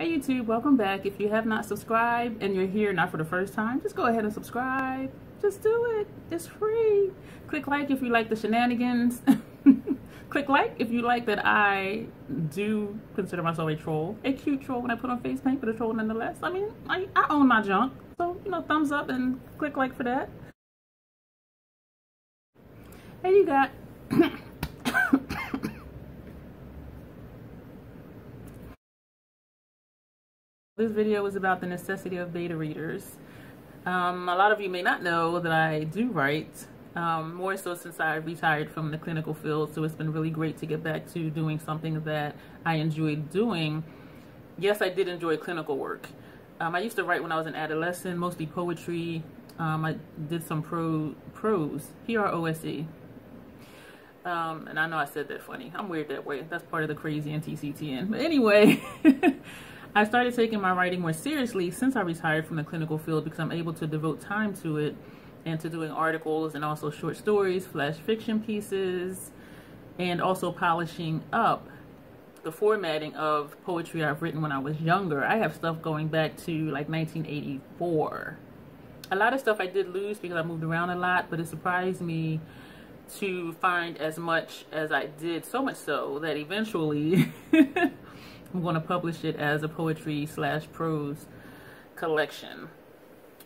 Hey YouTube, welcome back. If you have not subscribed and you're here not for the first time, just go ahead and subscribe. Just do it. It's free. Click like if you like the shenanigans. Click like if you like that I do consider myself a troll. A cute troll when I put on face paint, but a troll nonetheless. I mean, I, I own my junk. So, you know, thumbs up and click like for that. Hey, you got... This video is about the necessity of beta readers. Um, a lot of you may not know that I do write, um, more so since I retired from the clinical field, so it's been really great to get back to doing something that I enjoyed doing. Yes, I did enjoy clinical work. Um, I used to write when I was an adolescent, mostly poetry. Um, I did some pro prose, P-R-O-S-E. Um, and I know I said that funny. I'm weird that way. That's part of the crazy NTCTN. But anyway, I started taking my writing more seriously since I retired from the clinical field because I'm able to devote time to it and to doing articles and also short stories, flash fiction pieces, and also polishing up the formatting of poetry I've written when I was younger. I have stuff going back to like 1984. A lot of stuff I did lose because I moved around a lot, but it surprised me to find as much as I did, so much so that eventually I'm going to publish it as a poetry slash prose collection.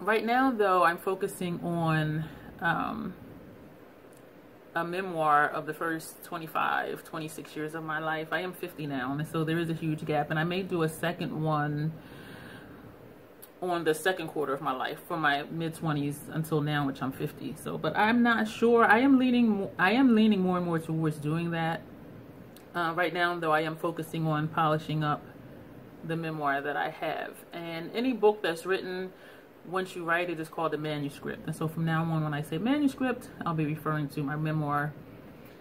Right now, though, I'm focusing on um, a memoir of the first 25, 26 years of my life. I am 50 now, and so there is a huge gap, and I may do a second one on the second quarter of my life from my mid 20s until now which I'm 50 so but I'm not sure I am leaning I am leaning more and more towards doing that uh, right now, though, I am focusing on polishing up the memoir that I have. And any book that's written, once you write it, is called a manuscript. And so from now on, when I say manuscript, I'll be referring to my memoir,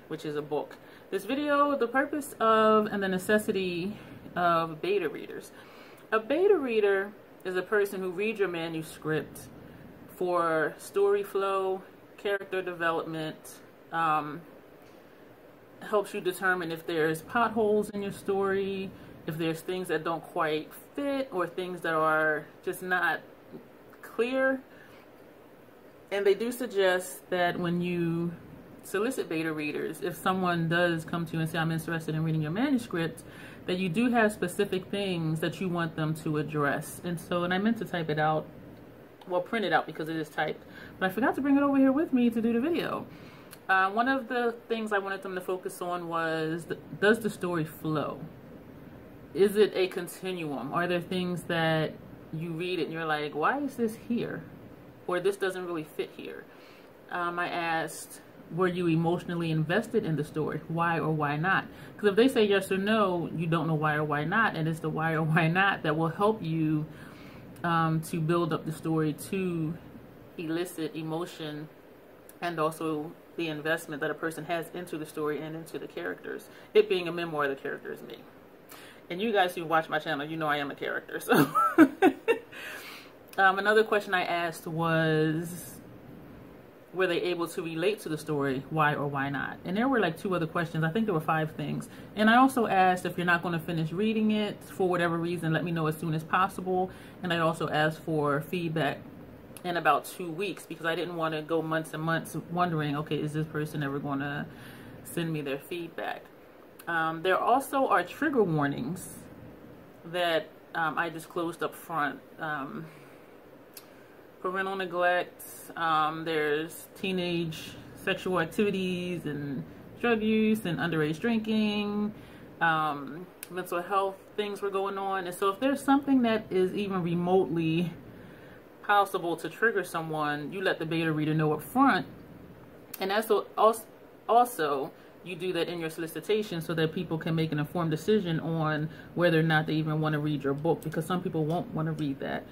which is a book. This video, the purpose of and the necessity of beta readers. A beta reader is a person who reads your manuscript for story flow, character development, um, helps you determine if there's potholes in your story, if there's things that don't quite fit or things that are just not clear. And they do suggest that when you solicit beta readers, if someone does come to you and say, I'm interested in reading your manuscript, that you do have specific things that you want them to address. And so, and I meant to type it out, well, print it out because it is typed, but I forgot to bring it over here with me to do the video. Uh, one of the things I wanted them to focus on was, does the story flow? Is it a continuum? Are there things that you read it and you're like, why is this here? Or this doesn't really fit here. Um, I asked, were you emotionally invested in the story? Why or why not? Because if they say yes or no, you don't know why or why not. And it's the why or why not that will help you um, to build up the story to elicit emotion and also the investment that a person has into the story and into the characters. It being a memoir, the character is me. And you guys who watch my channel, you know I am a character. So, um, another question I asked was, were they able to relate to the story? Why or why not? And there were like two other questions. I think there were five things. And I also asked if you're not going to finish reading it for whatever reason, let me know as soon as possible. And I also asked for feedback in about two weeks because I didn't want to go months and months wondering, okay, is this person ever going to send me their feedback? Um, there also are trigger warnings that um, I disclosed up front. Um, parental neglect, um, there's teenage sexual activities and drug use and underage drinking, um, mental health things were going on. And so if there's something that is even remotely possible to trigger someone, you let the beta reader know up front. And also, also you do that in your solicitation so that people can make an informed decision on whether or not they even want to read your book because some people won't want to read that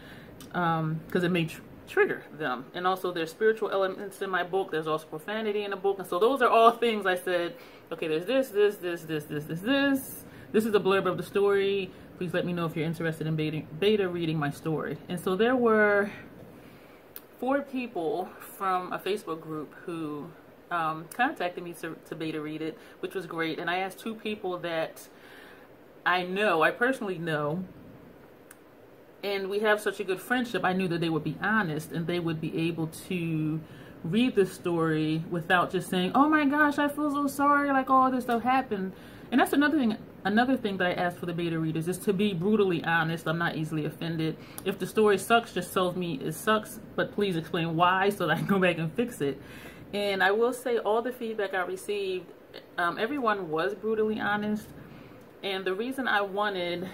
because um, it may tr trigger them. And also there's spiritual elements in my book. There's also profanity in the book. And so those are all things I said, okay, there's this, this, this, this, this, this, this. This is a blurb of the story. Please let me know if you're interested in beta, beta reading my story. And so there were four people from a Facebook group who um, contacted me to, to beta read it, which was great. And I asked two people that I know, I personally know, and we have such a good friendship, I knew that they would be honest and they would be able to read the story without just saying, "Oh my gosh, I feel so sorry," like all this stuff happened. And that's another thing. Another thing that I ask for the beta readers is to be brutally honest. I'm not easily offended. If the story sucks, just tell me it sucks, but please explain why so that I can go back and fix it. And I will say, all the feedback I received, um, everyone was brutally honest. And the reason I wanted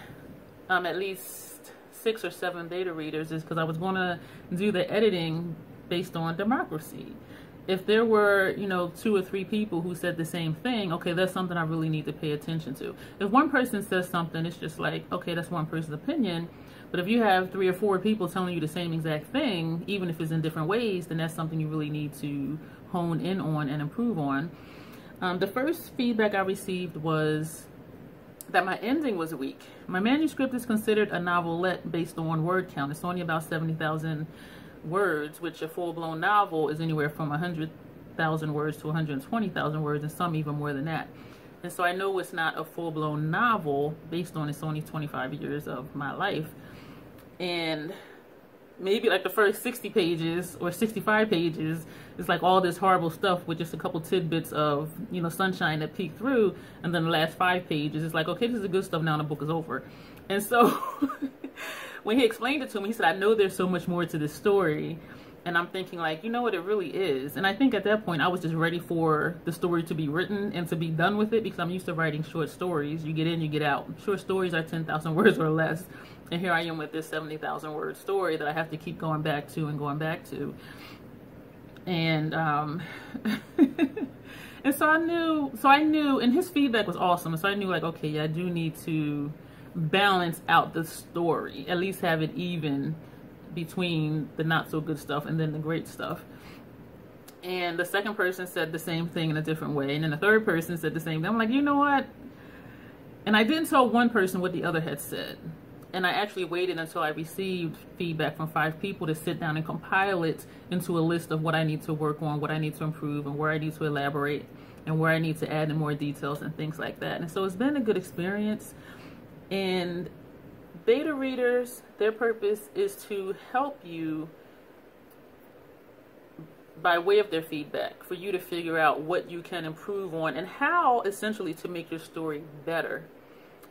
um, at least six or seven beta readers is because I was going to do the editing based on democracy. If there were, you know, two or three people who said the same thing, okay, that's something I really need to pay attention to. If one person says something, it's just like, okay, that's one person's opinion. But if you have three or four people telling you the same exact thing, even if it's in different ways, then that's something you really need to hone in on and improve on. Um, the first feedback I received was that my ending was weak. My manuscript is considered a novelette based on word count. It's only about 70,000 words, which a full-blown novel is anywhere from 100,000 words to 120,000 words, and some even more than that. And so I know it's not a full-blown novel based on it's only 25 years of my life. And maybe like the first 60 pages or 65 pages is like all this horrible stuff with just a couple tidbits of you know sunshine that peek through and then the last five pages is like okay this is the good stuff now the book is over and so when he explained it to me he said i know there's so much more to this story. And i'm thinking like you know what it really is? And i think at that point i was just ready for the story to be written and to be done with it because i'm used to writing short stories. You get in you get out. Short stories are 10,000 words or less. And here I am with this 70,000 word story that I have to keep going back to and going back to. And, um, and so I knew, so I knew, and his feedback was awesome. So I knew like, okay, yeah, I do need to balance out the story, at least have it even between the not so good stuff and then the great stuff. And the second person said the same thing in a different way. And then the third person said the same thing. I'm like, you know what? And I didn't tell one person what the other had said and I actually waited until I received feedback from five people to sit down and compile it into a list of what I need to work on, what I need to improve, and where I need to elaborate, and where I need to add in more details and things like that. And so it's been a good experience. And beta readers, their purpose is to help you by way of their feedback for you to figure out what you can improve on and how essentially to make your story better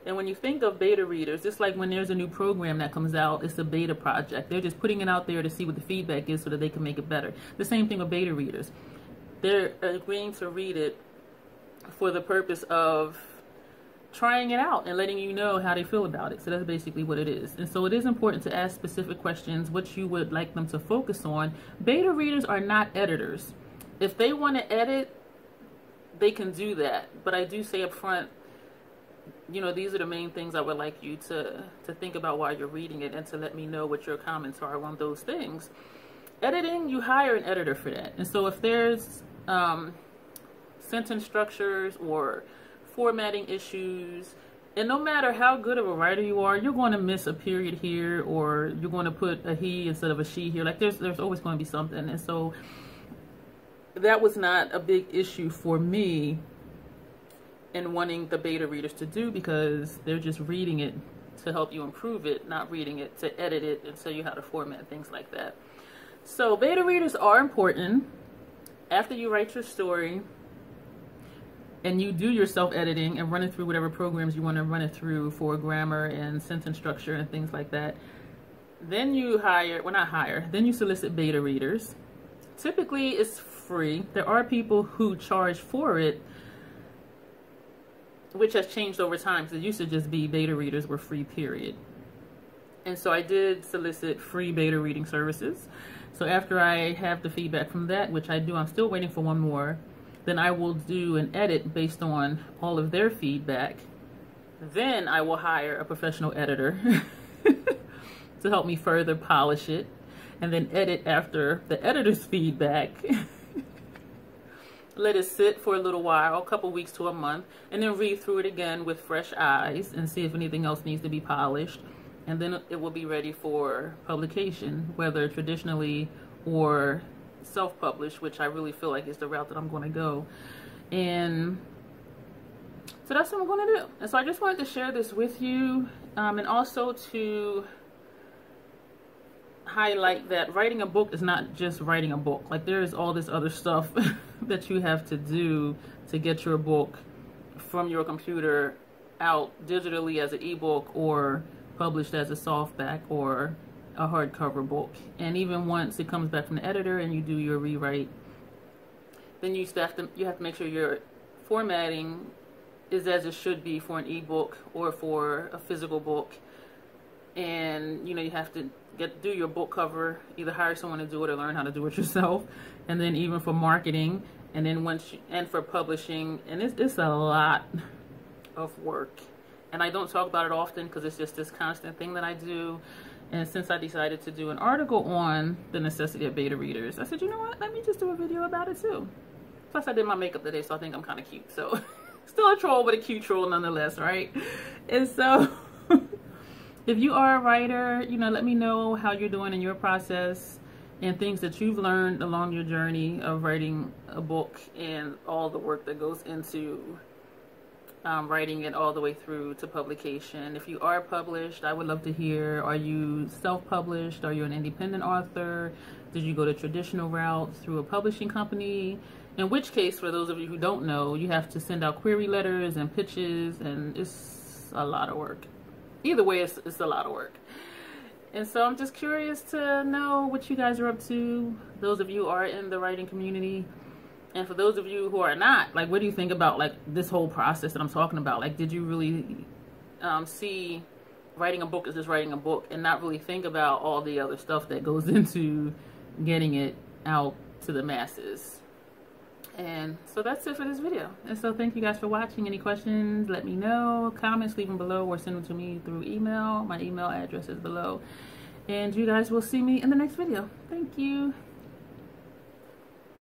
and when you think of beta readers, just like when there's a new program that comes out, it's a beta project. They're just putting it out there to see what the feedback is so that they can make it better. The same thing with beta readers. They're agreeing to read it for the purpose of trying it out and letting you know how they feel about it. So that's basically what it is. And so it is important to ask specific questions, what you would like them to focus on. Beta readers are not editors. If they want to edit, they can do that. But I do say up front, you know, these are the main things I would like you to, to think about while you're reading it and to let me know what your comments are on those things. Editing, you hire an editor for that. And so if there's um, sentence structures or formatting issues, and no matter how good of a writer you are, you're going to miss a period here or you're going to put a he instead of a she here. Like there's, there's always going to be something. And so that was not a big issue for me and wanting the beta readers to do because they're just reading it to help you improve it, not reading it to edit it and tell you how to format things like that. So beta readers are important. After you write your story and you do your self-editing and run it through whatever programs you want to run it through for grammar and sentence structure and things like that, then you hire, well not hire, then you solicit beta readers. Typically it's free. There are people who charge for it which has changed over time because it used to just be beta readers were free period and so I did solicit free beta reading services so after I have the feedback from that which I do I'm still waiting for one more then I will do an edit based on all of their feedback then I will hire a professional editor to help me further polish it and then edit after the editor's feedback let it sit for a little while, a couple weeks to a month, and then read through it again with fresh eyes and see if anything else needs to be polished. And then it will be ready for publication, whether traditionally or self-published, which I really feel like is the route that I'm going to go. And so that's what I'm going to do. And so I just wanted to share this with you um, and also to highlight that writing a book is not just writing a book. Like there is all this other stuff that you have to do to get your book from your computer out digitally as an ebook or published as a softback or a hardcover book. And even once it comes back from the editor and you do your rewrite, then you have to you have to make sure your formatting is as it should be for an ebook or for a physical book. And you know you have to get do your book cover, either hire someone to do it or learn how to do it yourself. And then even for marketing, and then once you, and for publishing, and it's it's a lot of work. And I don't talk about it often because it's just this constant thing that I do. And since I decided to do an article on the necessity of beta readers, I said, you know what? Let me just do a video about it too. Plus, I did my makeup today, so I think I'm kind of cute. So, still a troll, but a cute troll nonetheless, right? And so, if you are a writer, you know, let me know how you're doing in your process and things that you've learned along your journey of writing a book and all the work that goes into um, writing it all the way through to publication. If you are published, I would love to hear, are you self-published? Are you an independent author? Did you go the traditional route through a publishing company? In which case, for those of you who don't know, you have to send out query letters and pitches, and it's a lot of work. Either way, it's, it's a lot of work. And so I'm just curious to know what you guys are up to. Those of you are in the writing community. And for those of you who are not, like, what do you think about, like, this whole process that I'm talking about? Like, did you really um, see writing a book as just writing a book and not really think about all the other stuff that goes into getting it out to the masses? And so that's it for this video. And so thank you guys for watching. Any questions, let me know. Comments, leave them below or send them to me through email. My email address is below. And you guys will see me in the next video. Thank you.